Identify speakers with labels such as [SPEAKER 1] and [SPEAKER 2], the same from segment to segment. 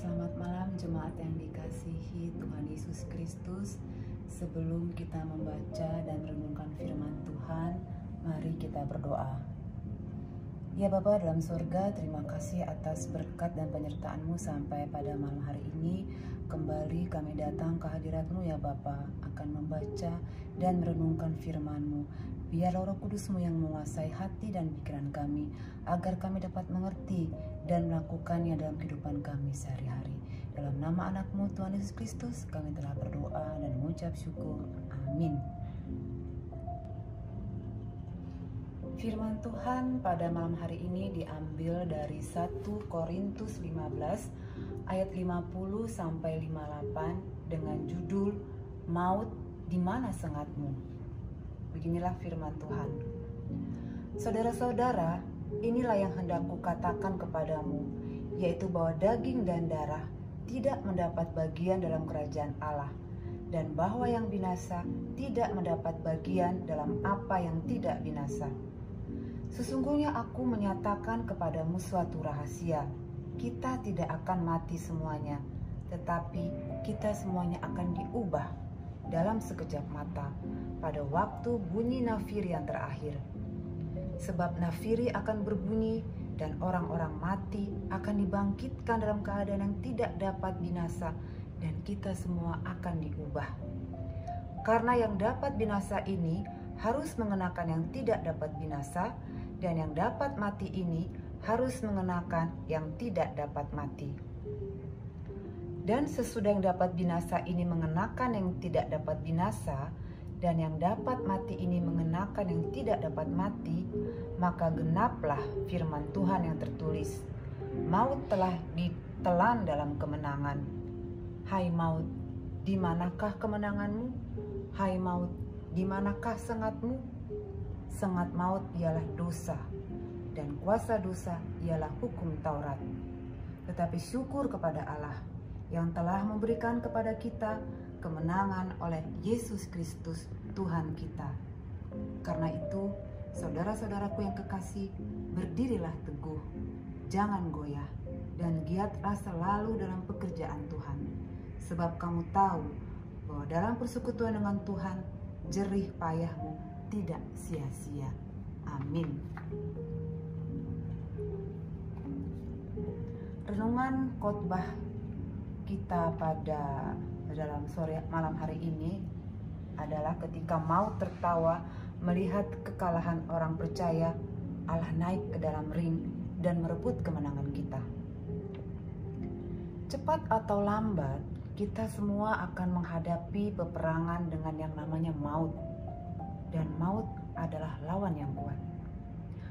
[SPEAKER 1] Selamat malam jemaat yang dikasihi Tuhan Yesus Kristus. Sebelum kita membaca dan merenungkan firman Tuhan, mari kita berdoa. Ya Bapa dalam surga, terima kasih atas berkat dan penyertaan-Mu sampai pada malam hari ini. Kembali kami datang ke hadirat-Mu ya Bapa, akan membaca dan merenungkan firman-Mu. Biar roh kudus-Mu yang menguasai hati dan pikiran kami, agar kami dapat mengerti dan melakukannya dalam kehidupan kami sehari-hari. Dalam nama anakmu Tuhan Yesus Kristus, kami telah berdoa dan mengucap syukur. Amin. Firman Tuhan pada malam hari ini diambil dari 1 Korintus 15 ayat 50 sampai 58 dengan judul Maut di mana sengatmu? Beginilah firman Tuhan. Saudara-saudara, inilah yang hendak kukatakan kepadamu, yaitu bahwa daging dan darah tidak mendapat bagian dalam kerajaan Allah, dan bahwa yang binasa tidak mendapat bagian dalam apa yang tidak binasa. Sesungguhnya aku menyatakan kepadamu suatu rahasia. Kita tidak akan mati semuanya, tetapi kita semuanya akan diubah dalam sekejap mata pada waktu bunyi nafiri yang terakhir. Sebab nafiri akan berbunyi dan orang-orang mati akan dibangkitkan dalam keadaan yang tidak dapat binasa dan kita semua akan diubah. Karena yang dapat binasa ini harus mengenakan yang tidak dapat binasa dan yang dapat mati ini harus mengenakan yang tidak dapat mati. Dan sesudah yang dapat binasa ini mengenakan yang tidak dapat binasa, dan yang dapat mati ini mengenakan yang tidak dapat mati, maka genaplah firman Tuhan yang tertulis. Maut telah ditelan dalam kemenangan. Hai maut, di manakah kemenanganmu? Hai maut, di manakah sengatmu? Sengat maut ialah dosa, dan kuasa dosa ialah hukum Taurat. Tetapi syukur kepada Allah yang telah memberikan kepada kita kemenangan oleh Yesus Kristus Tuhan kita. Karena itu, saudara-saudaraku yang kekasih, berdirilah teguh, jangan goyah, dan giatlah selalu dalam pekerjaan Tuhan. Sebab kamu tahu bahwa dalam persekutuan dengan Tuhan, jerih payahmu tidak sia-sia. Amin. Renungan khotbah kita pada dalam sore malam hari ini adalah ketika mau tertawa melihat kekalahan orang percaya Allah naik ke dalam ring dan merebut kemenangan kita. Cepat atau lambat, kita semua akan menghadapi peperangan dengan yang namanya maut. Dan maut adalah lawan yang kuat.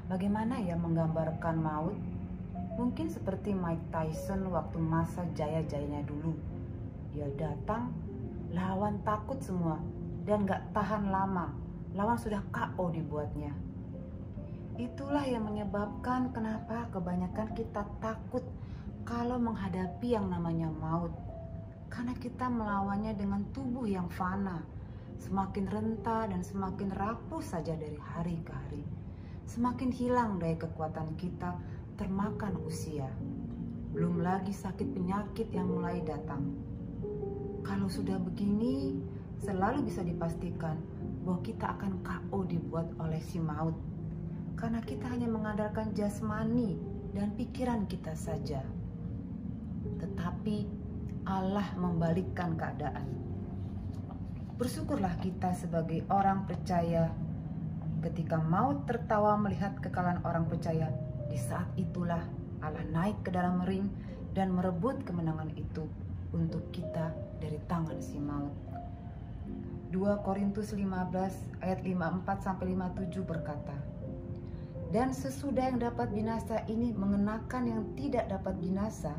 [SPEAKER 1] Bagaimana ya menggambarkan maut? Mungkin seperti Mike Tyson waktu masa jaya-jayanya dulu. Dia datang, lawan takut semua, dan gak tahan lama. Lawan sudah KO dibuatnya. Itulah yang menyebabkan kenapa kebanyakan kita takut kalau menghadapi yang namanya maut. Karena kita melawannya dengan tubuh yang fana, semakin renta dan semakin rapuh saja dari hari ke hari. Semakin hilang daya kekuatan kita termakan usia. Belum lagi sakit penyakit yang mulai datang. Kalau sudah begini, selalu bisa dipastikan bahwa kita akan KO dibuat oleh si maut. Karena kita hanya mengandalkan jasmani dan pikiran kita saja. Tetapi Allah membalikkan keadaan. Bersyukurlah kita sebagai orang percaya ketika maut tertawa melihat kekalahan orang percaya di saat itulah Allah naik ke dalam ring dan merebut kemenangan itu untuk kita dari tangan si maut. 2 Korintus 15 ayat 54 sampai 57 berkata, Dan sesudah yang dapat binasa ini mengenakan yang tidak dapat binasa,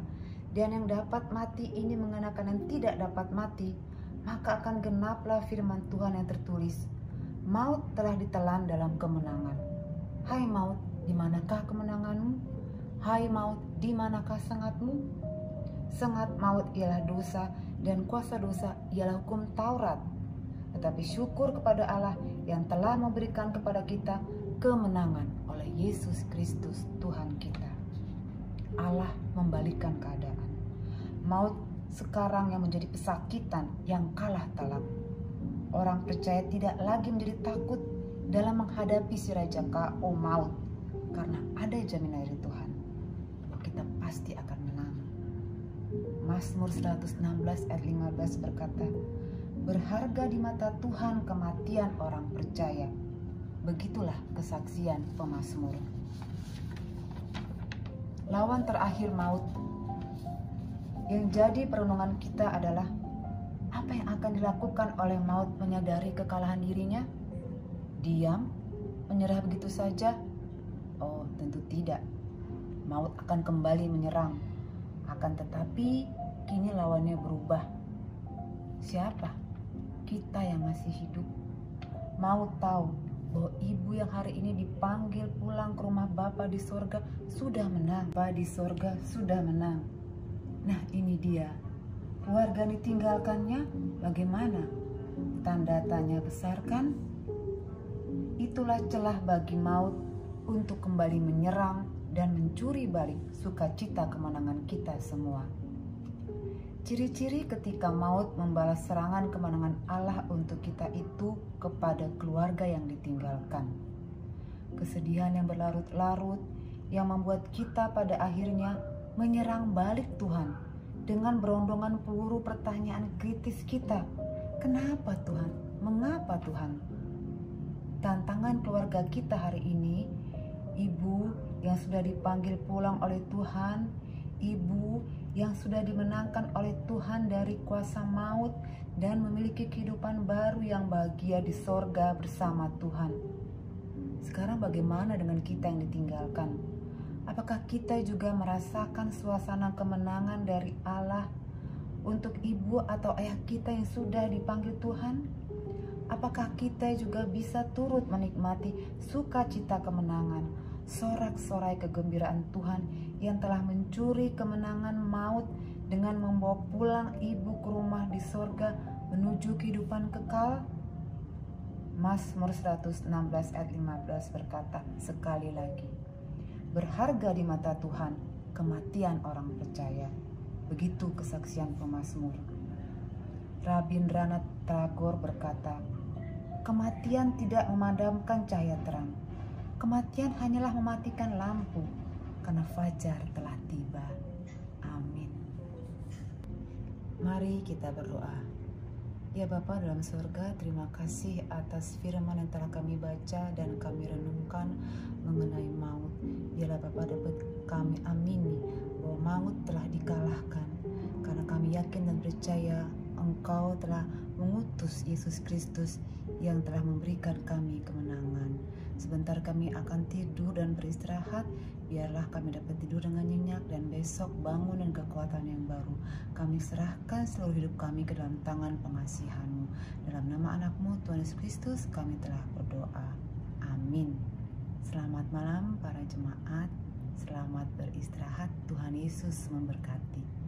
[SPEAKER 1] dan yang dapat mati ini mengenakan yang tidak dapat mati, maka akan genaplah firman Tuhan yang tertulis, Maut telah ditelan dalam kemenangan. Hai maut, di manakah kemenanganmu? Hai maut, di manakah sengatmu? Sengat maut ialah dosa dan kuasa dosa ialah hukum Taurat. Tetapi syukur kepada Allah yang telah memberikan kepada kita kemenangan oleh Yesus Kristus Tuhan kita. Allah membalikan keadaan. Maut sekarang yang menjadi pesakitan yang kalah telak. Orang percaya tidak lagi menjadi takut dalam menghadapi si Raja K.O. maut karena ada jaminan dari Tuhan bahwa kita pasti akan menang. Mazmur 116 ayat 15 berkata, Berharga di mata Tuhan kematian orang percaya. Begitulah kesaksian pemazmur. Lawan terakhir maut yang jadi perenungan kita adalah apa yang akan dilakukan oleh maut menyadari kekalahan dirinya? Diam, menyerah begitu saja? Oh, tentu tidak. Maut akan kembali menyerang. Akan tetapi, kini lawannya berubah. Siapa? Kita yang masih hidup. Maut tahu bahwa ibu yang hari ini dipanggil pulang ke rumah Bapa di sorga sudah menang. Bapa di sorga sudah menang. Nah ini dia, keluarga ditinggalkannya bagaimana? Tanda tanya besar kan? Itulah celah bagi maut untuk kembali menyerang dan mencuri balik sukacita kemenangan kita semua. Ciri-ciri ketika maut membalas serangan kemenangan Allah untuk kita itu kepada keluarga yang ditinggalkan. Kesedihan yang berlarut-larut yang membuat kita pada akhirnya menyerang balik Tuhan dengan berondongan peluru pertanyaan kritis kita. Kenapa Tuhan? Mengapa Tuhan? Tantangan keluarga kita hari ini, ibu yang sudah dipanggil pulang oleh Tuhan, ibu yang sudah dimenangkan oleh Tuhan dari kuasa maut dan memiliki kehidupan baru yang bahagia di sorga bersama Tuhan. Sekarang bagaimana dengan kita yang ditinggalkan? Apakah kita juga merasakan suasana kemenangan dari Allah untuk ibu atau ayah kita yang sudah dipanggil Tuhan? Apakah kita juga bisa turut menikmati sukacita kemenangan, sorak-sorai kegembiraan Tuhan yang telah mencuri kemenangan maut dengan membawa pulang ibu ke rumah di sorga menuju kehidupan kekal? Mazmur 116 ayat 15 berkata sekali lagi, berharga di mata Tuhan kematian orang percaya. Begitu kesaksian pemazmur. Rabindranath Tagore berkata, kematian tidak memadamkan cahaya terang. Kematian hanyalah mematikan lampu karena fajar telah tiba. Amin. Mari kita berdoa. Ya Bapa dalam surga, terima kasih atas firman yang telah kami baca dan kami renungkan mengenai maut. Biarlah Bapa dapat kami amini bahwa maut telah dikalahkan. Karena kami yakin dan percaya Engkau telah mengutus Yesus Kristus yang telah memberikan kami kemenangan. Sebentar kami akan tidur dan beristirahat, biarlah kami dapat tidur dengan nyenyak dan besok bangun dengan kekuatan yang baru. Kami serahkan seluruh hidup kami ke dalam tangan pengasihanmu. Dalam nama anakmu Tuhan Yesus Kristus kami telah berdoa. Amin. Selamat malam para jemaat. Selamat beristirahat. Tuhan Yesus memberkati.